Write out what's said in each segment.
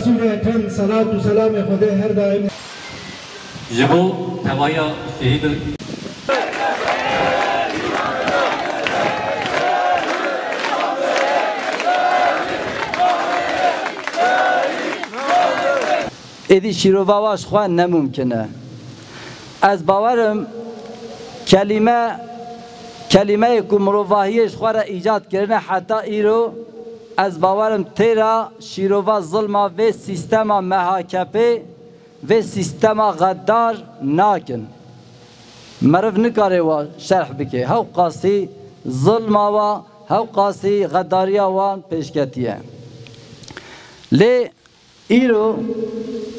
رسول اکرم صلات و سلام خدا هر دائم ji bo tevaya edi şirovaş xwa ne mümkine. Ez bavarım kelime kelime ku mrovahiye xwa icat kirine hatta iro ez bavarım tera şirova zulma ve sistema mehakape ve sistema gaddar nakin. Merv nikare wa şerh bike. Hav qasi zulma wa hav qasi gaddariya wa peşketiye. Le İro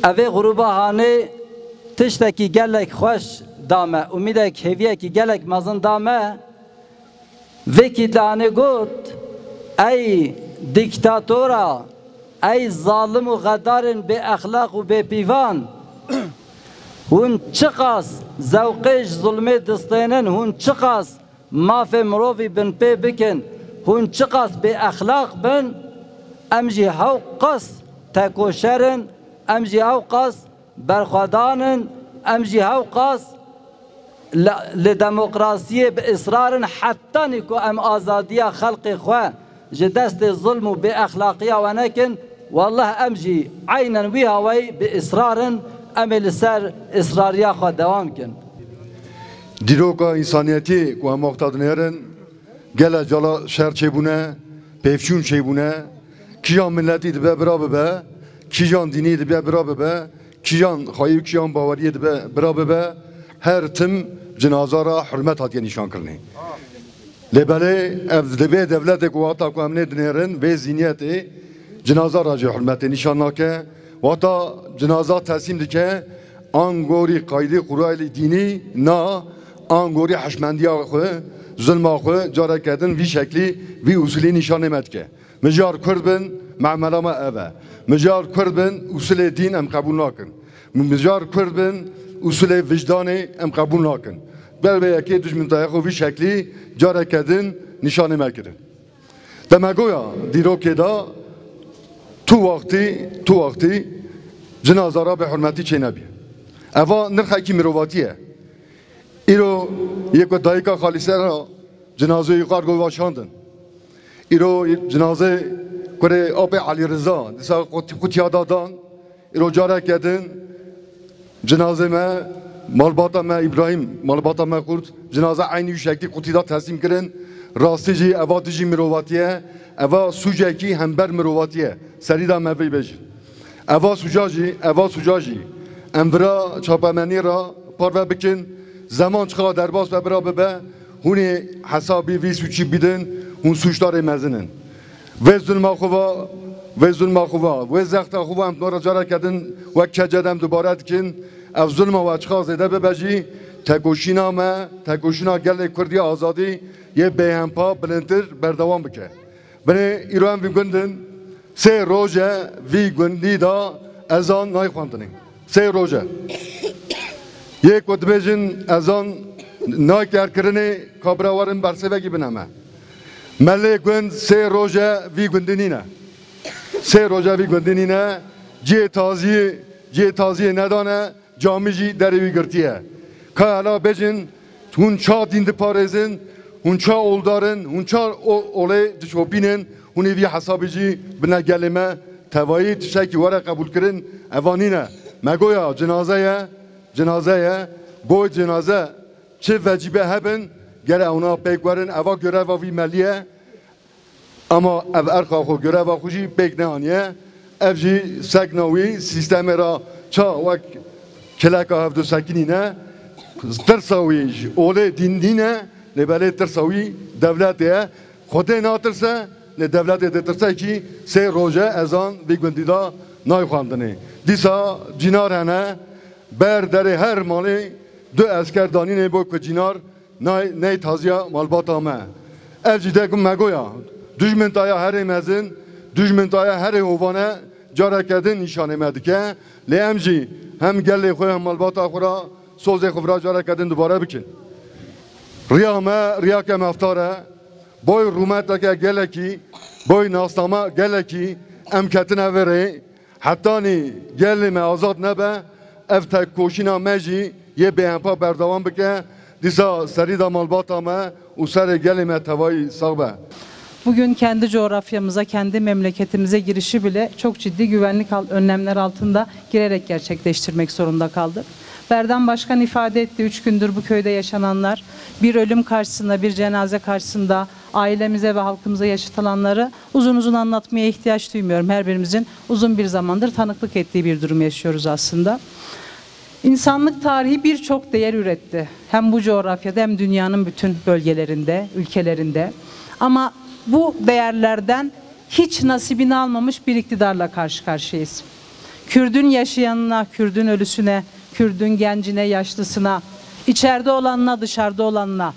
اوه غروبا هانه تشتکی گلک خوش دامه امیدک هویه گلک مزن دامه وکی دانه گوت ای دیکتاتورا ای ظالم و غدارن به اخلاق و به پیوان هون چقاس زوقش ظلمه دستینن هون چقاس ماف مروفی بن پی بکن هون چقاس به اخلاق بن امجی هاو قص تکوشرن امجی هاو قص برخوادانن امجی هاو قص لدموکراسی به اصرار حتی أم آزادی خلق خواه جدست ظلم و به اخلاقیا و نکن والله امجی عینا وی هوای به اصرار أم لسر اصراریا خود دوام کن دیروکا انسانیتی و هم مقتدنیرن گله جالا شهر چه بونه پیفچون چه بونه. کیان ملتی دبه برا ببه. کیان دینی دبی برابه به کیان خویی کیان باوری دبی برابه به هر تیم جنازه را حرمت هاتی نشان کرنه لبله از دبی دولت قواتا کو امنه دنیرن و زینیت جنازه را جه حرمت نشان نکه و تا جنازه تسلیم دکه آنگوری قایدی قرائل دینی نه آنگوری حشمندی خو ظلم خو جاره کردن وی شکلی وی اصولی نشان نمد که مجار کردن بن معملا ما اوا مجار کرد بن اصول دین ام قبول ناکن مجار کرد بن اصول وجدان ام قبول ناکن بل به یکی دوش منطقه خوبی شکلی جار کردن نشانه مکردن دمگویا دیرو که دا تو وقتی تو وقتی جنازه را به حرمتی چه نبیه اوا نرخی که مرواتیه ایرو یک دایکا خالیسه را جنازه یقار واشاندن ایرو جنازه کره آب علی رضا دیگه کوچی آدادان رو جارا کردند جنازه ما مالباتا ما ابراهیم مال باتا ما کرد جنازه عینی شکی کوچی داد تحسین کردند راستی جی اباد جی مروواتیه اوا سوچه کی هم بر مروواتیه سریدا مبی بج اوا سوچه جی اوا سوچه جی. امبرا چابمانی را پر و بکن. زمان چه در باز و برابر به هنی حسابی ویسوچی بیدن هن سوچ داره مزنن. وزن ما خواه وزن ما خواه و زخت خواه هم نور جارا کدن و کجدم دوباره کن اف ظلم و اچخا به ببجی تکوشینا ما تکوشینا گل کردی آزادی یه بیهمپا بلندتر بردوام بکه بنه ایران وی گندن سه روزه وی گندی دا ازان نای خواندنی سه روزه یک و دبیجن ازان نای کرکرنی کابراوارن برسه وگی بنامه مەلێ گوند سێ ڕۆژە وی گوندینە سێ ڕۆژە وی گوندینە جێ تازی جێ تازیە نەدانە جامیجی دەرەوی گرتیە. کە هەلا بێژن هونچا دین دپارێزن هونچا ئۆڵدارن هونچا ئۆڵێ دچۆپینن هونی وی حسابیجی بنە گەلێمە تەوایی تشەکی وەرە قبولکردن ئەوانینە. مەگۆیا جنازه جنازەیە بۆی جنازە چه وەجیبە هەبن؟ گره اونا پیک ورن اوا görev وی ملیه ama ev erka xo göreva xu jî pêk neaniye ev jî seknawî sîstemê ra ça wek kileka hevdû sekinîne tirsa wî ji olê dîndîne lê belê tirsa wî devletê ye xwedê natirse lê devletê dê tirse kî sê roje ezan vê gundî da nayxwandinê dîsa cînar hene ber derê her malê du esker danînê bo ku cînar ney taziya malbata me ev jî de me goya Düşmentaya her mezin, düşmentaya her ovane carekedin nişan emedike. Li em jî hem xwe hem malbata xwe ra sozê xwe ra carekedin dubare bikin. Riya me riyake meftar e boy rûmeteke gelekî boy nasnama gelekî em ketine verê hetanî gelê me azad nebe ev tek koşîna me jî yê bêhempa berdewam bike dîsa serî da malbata me û serê gelê me tevayî sağ be. Bugün kendi coğrafyamıza, kendi memleketimize girişi bile çok ciddi güvenlik önlemler altında girerek gerçekleştirmek zorunda kaldık. Berdan Başkan ifade etti, üç gündür bu köyde yaşananlar, bir ölüm karşısında, bir cenaze karşısında ailemize ve halkımıza yaşatılanları uzun uzun anlatmaya ihtiyaç duymuyorum. Her birimizin uzun bir zamandır tanıklık ettiği bir durum yaşıyoruz aslında. İnsanlık tarihi birçok değer üretti. Hem bu coğrafyada hem dünyanın bütün bölgelerinde, ülkelerinde. Ama bu değerlerden hiç nasibini almamış bir iktidarla karşı karşıyayız. Kürdün yaşayanına, Kürdün ölüsüne, Kürdün gencine, yaşlısına, içeride olanına, dışarıda olanına,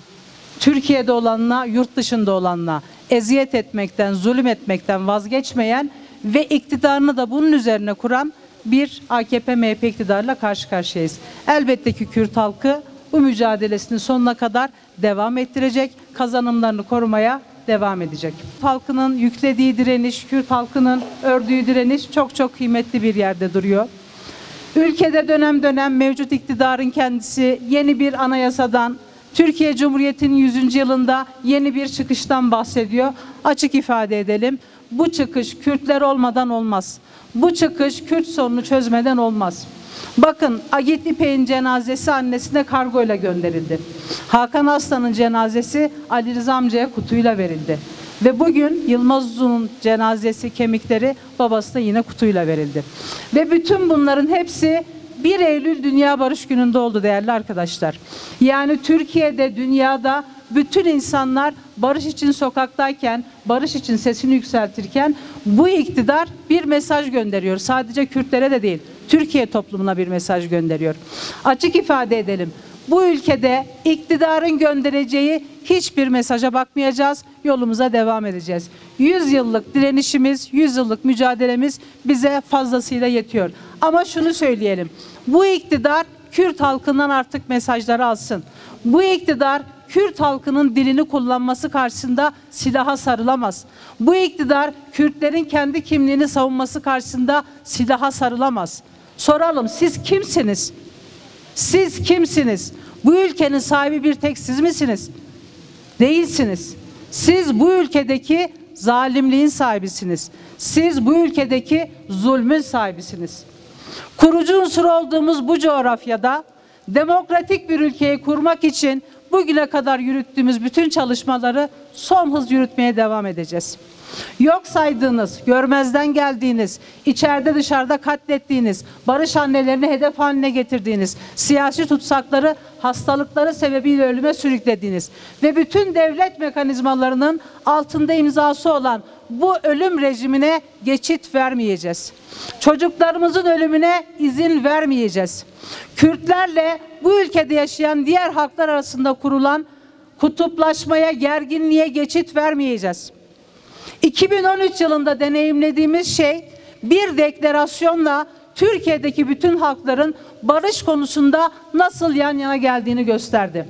Türkiye'de olanına, yurt dışında olanına eziyet etmekten, zulüm etmekten vazgeçmeyen ve iktidarını da bunun üzerine kuran bir AKP-MHP iktidarla karşı karşıyayız. Elbette ki Kürt halkı bu mücadelesini sonuna kadar devam ettirecek, kazanımlarını korumaya devam edecek. Halkının yüklediği direniş, Kürt halkının ördüğü direniş çok çok kıymetli bir yerde duruyor. Ülkede dönem dönem mevcut iktidarın kendisi yeni bir anayasadan, Türkiye Cumhuriyeti'nin 100. yılında yeni bir çıkıştan bahsediyor. Açık ifade edelim. Bu çıkış Kürtler olmadan olmaz. Bu çıkış Kürt sorunu çözmeden olmaz. Bakın Agit İpek'in cenazesi annesine kargoyla gönderildi. Hakan Aslan'ın cenazesi Ali Rıza amcaya kutuyla verildi. Ve bugün Yılmaz Uzun'un cenazesi kemikleri babasına yine kutuyla verildi. Ve bütün bunların hepsi 1 Eylül Dünya Barış Günü'nde oldu değerli arkadaşlar. Yani Türkiye'de, dünyada bütün insanlar barış için sokaktayken, barış için sesini yükseltirken bu iktidar bir mesaj gönderiyor. Sadece Kürtlere de değil, Türkiye toplumuna bir mesaj gönderiyor. Açık ifade edelim. Bu ülkede iktidarın göndereceği hiçbir mesaja bakmayacağız. Yolumuza devam edeceğiz. 100 yıllık direnişimiz, 100 yıllık mücadelemiz bize fazlasıyla yetiyor. Ama şunu söyleyelim. Bu iktidar Kürt halkından artık mesajları alsın. Bu iktidar Kürt halkının dilini kullanması karşısında silaha sarılamaz. Bu iktidar Kürtlerin kendi kimliğini savunması karşısında silaha sarılamaz. Soralım siz kimsiniz? Siz kimsiniz? Bu ülkenin sahibi bir tek siz misiniz? Değilsiniz. Siz bu ülkedeki zalimliğin sahibisiniz. Siz bu ülkedeki zulmün sahibisiniz. Kurucu unsur olduğumuz bu coğrafyada demokratik bir ülkeyi kurmak için bugüne kadar yürüttüğümüz bütün çalışmaları son hız yürütmeye devam edeceğiz. Yok saydığınız, görmezden geldiğiniz, içeride dışarıda katlettiğiniz, barış annelerini hedef haline getirdiğiniz, siyasi tutsakları hastalıkları sebebiyle ölüme sürüklediğiniz ve bütün devlet mekanizmalarının altında imzası olan bu ölüm rejimine geçit vermeyeceğiz. Çocuklarımızın ölümüne izin vermeyeceğiz. Kürtlerle bu ülkede yaşayan diğer halklar arasında kurulan kutuplaşmaya, gerginliğe geçit vermeyeceğiz. 2013 yılında deneyimlediğimiz şey bir deklarasyonla Türkiye'deki bütün halkların barış konusunda nasıl yan yana geldiğini gösterdi.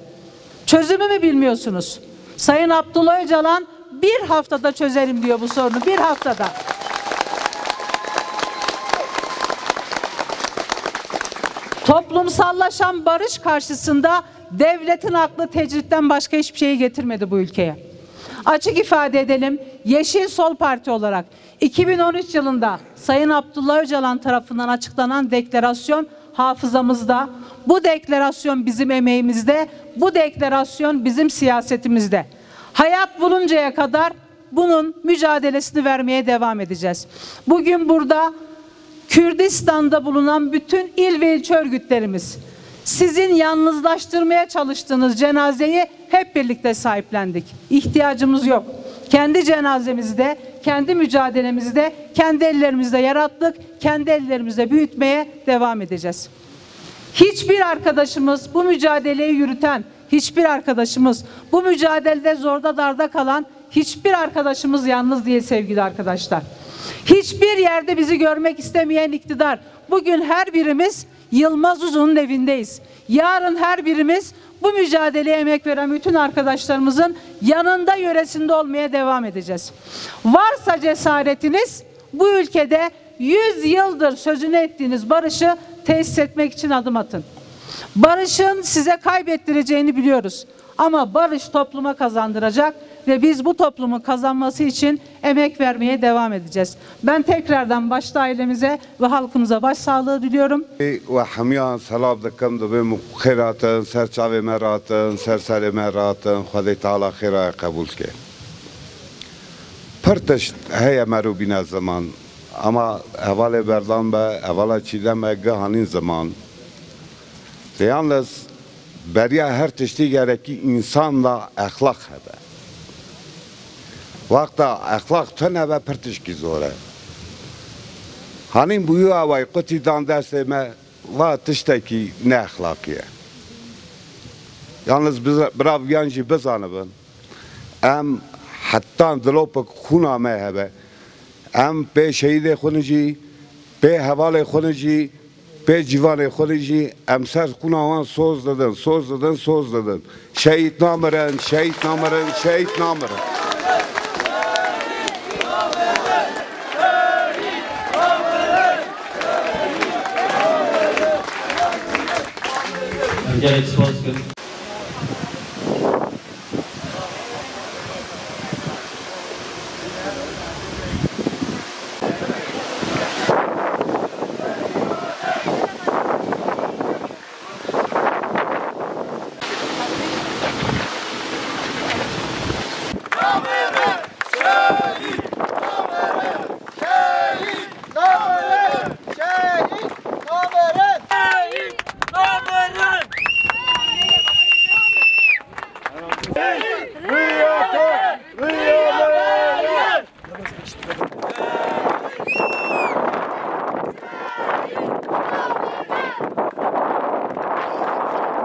Çözümü mü bilmiyorsunuz? Sayın Abdullah Öcalan bir haftada çözerim diyor bu sorunu. Bir haftada. Toplumsallaşan barış karşısında devletin aklı tecritten başka hiçbir şeyi getirmedi bu ülkeye. Açık ifade edelim. Yeşil Sol Parti olarak 2013 yılında Sayın Abdullah Öcalan tarafından açıklanan deklarasyon hafızamızda. Bu deklarasyon bizim emeğimizde. Bu deklarasyon bizim siyasetimizde. Hayat buluncaya kadar bunun mücadelesini vermeye devam edeceğiz. Bugün burada Kürdistan'da bulunan bütün il ve ilçe örgütlerimiz sizin yalnızlaştırmaya çalıştığınız cenazeyi hep birlikte sahiplendik. İhtiyacımız yok. Kendi cenazemizde, kendi mücadelemizde, kendi ellerimizde yarattık, kendi ellerimizde büyütmeye devam edeceğiz. Hiçbir arkadaşımız bu mücadeleyi yürüten, hiçbir arkadaşımız bu mücadelede zorda darda kalan hiçbir arkadaşımız yalnız değil sevgili arkadaşlar. Hiçbir yerde bizi görmek istemeyen iktidar. Bugün her birimiz Yılmaz Uzun'un evindeyiz. Yarın her birimiz bu mücadeleye emek veren bütün arkadaşlarımızın yanında yöresinde olmaya devam edeceğiz. Varsa cesaretiniz bu ülkede 100 yıldır sözünü ettiğiniz barışı tesis etmek için adım atın. Barışın size kaybettireceğini biliyoruz. Ama barış topluma kazandıracak ve biz bu toplumun kazanması için emek vermeye devam edeceğiz. Ben tekrardan başta ailemize ve halkımıza başsağlığı diliyorum. Ve hamiyan salab dakam da bim khiratın, serçave meratın, sersale meratın, Kudüs Teala khira kabul ke. Pırtış heye merubina zaman ama evvela berdan be evvela çilem be gahanin zaman. Yalnız زمان yalnız beriye her tişti gereki insanla ahlak hebe. Vakta ahlak tane ve pırtışki zore. Hanin buyu avay kuti dan derseme va tişteki ne ahlakiye. Yalnız biz brav yancı biz anıbın. Em hatta dilopek khuna me hebe. Em pe şehide khunji, pe havale khunji, به جیوان خودشی امسر خون آوان سوز دادن سوز دادن سوز دادن شهید نامرن شهید نامرن شهید نامرن Yeah, it's possible.